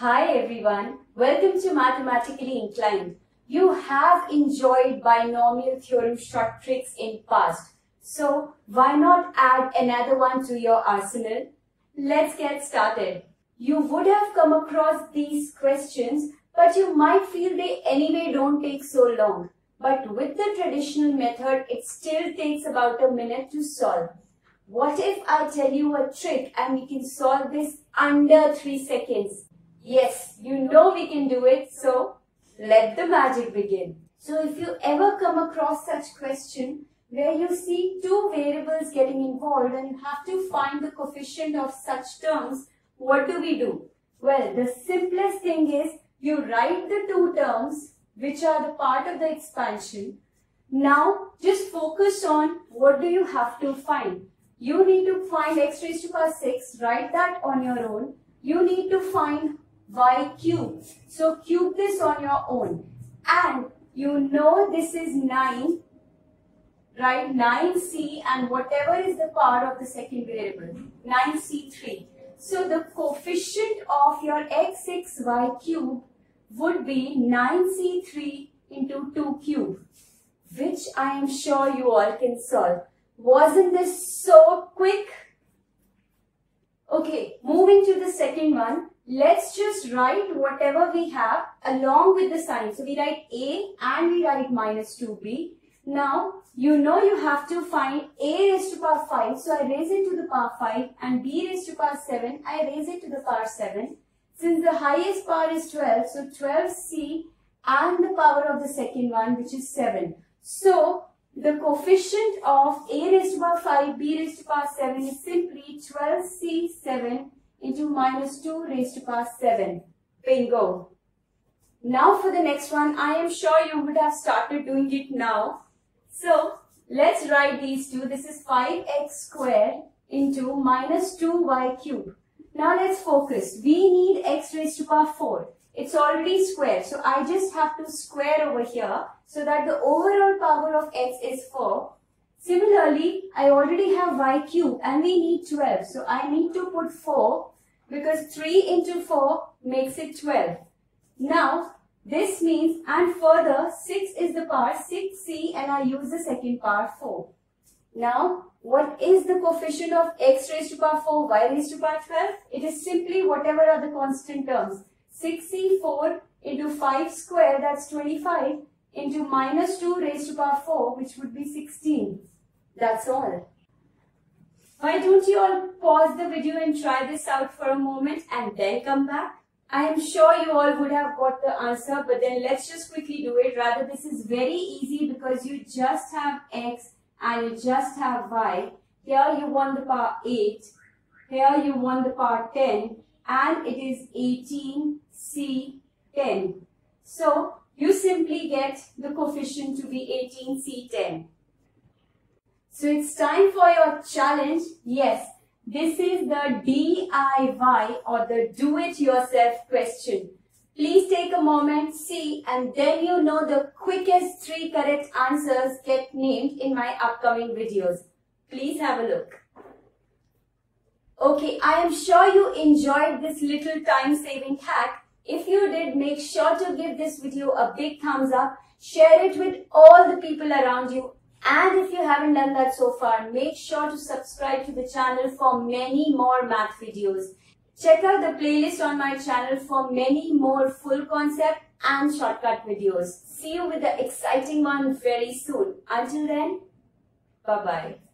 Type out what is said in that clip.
Hi everyone, welcome to Mathematically Inclined. You have enjoyed binomial theorem short tricks in past. So why not add another one to your arsenal? Let's get started. You would have come across these questions but you might feel they anyway don't take so long. But with the traditional method, it still takes about a minute to solve. What if I tell you a trick and we can solve this under 3 seconds? Yes, you know we can do it, so let the magic begin. So if you ever come across such question where you see two variables getting involved and you have to find the coefficient of such terms, what do we do? Well, the simplest thing is you write the two terms which are the part of the expansion. Now just focus on what do you have to find. You need to find x raised to power 6, write that on your own. You need to find y cube. So cube this on your own. And you know this is 9, right? 9c and whatever is the power of the second variable, 9c3. So the coefficient of your x6y cube would be 9c3 into 2 cube, which I am sure you all can solve. Wasn't this so quick? Okay, moving to the second one. Let's just write whatever we have along with the sign. So we write a and we write minus 2b. Now, you know you have to find a raised to the power 5. So I raise it to the power 5 and b raised to the power 7. I raise it to the power 7. Since the highest power is 12, so 12c and the power of the second one which is 7. So, the coefficient of a raised to power 5, b raised to the power 7 is simply 12c7 into minus 2 raised to power 7. Bingo. Now for the next one, I am sure you would have started doing it now. So, let's write these two. This is 5x squared into minus 2y cubed. Now let's focus. We need x raised to power 4. It's already square. So I just have to square over here so that the overall power of x is 4. Similarly, I already have y cube and we need 12. So I need to put 4 because 3 into 4 makes it 12. Now, this means, and further, 6 is the power 6c and I use the second power 4. Now, what is the coefficient of x raised to power 4, y raised to power 12? It is simply whatever are the constant terms. 6c4 into 5 square, that's 25, into minus 2 raised to power 4, which would be 16. That's all. Why don't you all pause the video and try this out for a moment and then come back? I am sure you all would have got the answer, but then let's just quickly do it. Rather, this is very easy because you just have x and you just have y. Here you want the power 8. Here you want the power 10 and it is 18C10. So you simply get the coefficient to be 18C10. So it's time for your challenge. Yes, this is the DIY or the do-it-yourself question. Please take a moment, see, and then you know the quickest three correct answers get named in my upcoming videos. Please have a look. Okay, I am sure you enjoyed this little time-saving hack. If you did, make sure to give this video a big thumbs up, share it with all the people around you, and if you haven't done that so far, make sure to subscribe to the channel for many more math videos. Check out the playlist on my channel for many more full concept and shortcut videos. See you with the exciting one very soon. Until then, bye-bye.